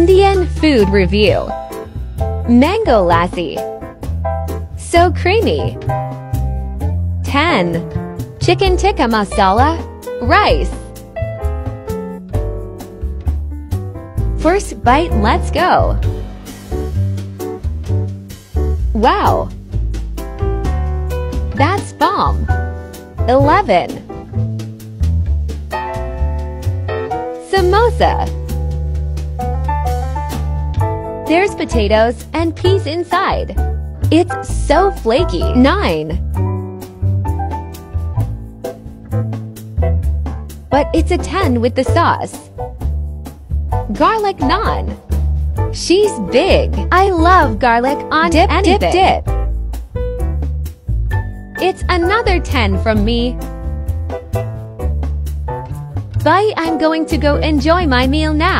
Indian food review. Mango lassi. So creamy. 10. Chicken tikka masala. Rice. First bite, let's go. Wow. That's bomb. 11. Samosa. There's potatoes and peas inside. It's so flaky. 9. But it's a 10 with the sauce. Garlic naan. She's big. I love garlic on dip, anything. dip, dip. It's another 10 from me. Bye, I'm going to go enjoy my meal now.